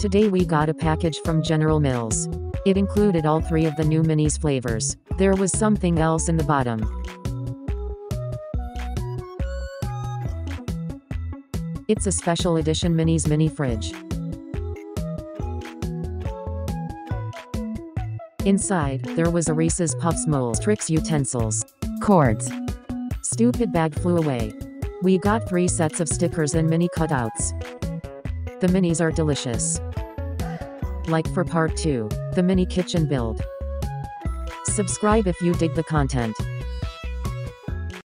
Today we got a package from General Mills. It included all three of the new minis flavors. There was something else in the bottom. It's a special edition minis mini fridge. Inside, there was a Reese's Puffs mold, Trix utensils, cords. Stupid bag flew away. We got three sets of stickers and mini cutouts. The minis are delicious. Like for part 2, the mini kitchen build. Subscribe if you dig the content.